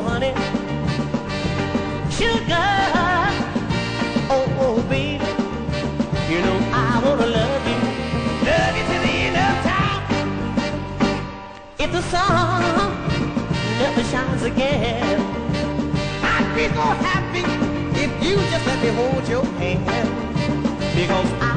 honey. Sugar, oh, oh baby. You know I wanna love you, love you to the end of time. If the sun never shines again, I'd be so happy if you just let me hold your hand. Because I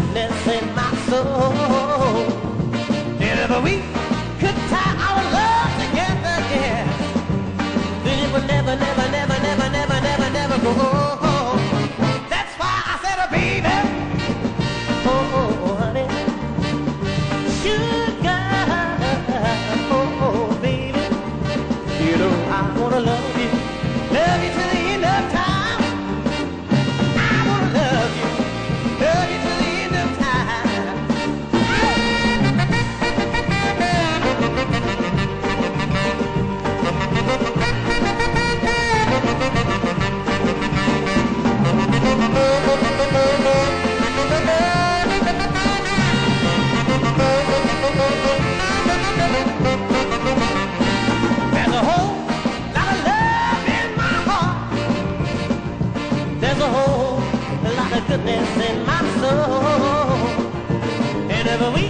goodness goodness in my soul. And if we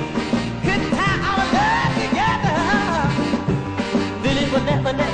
could tie our love together, then it would never, never,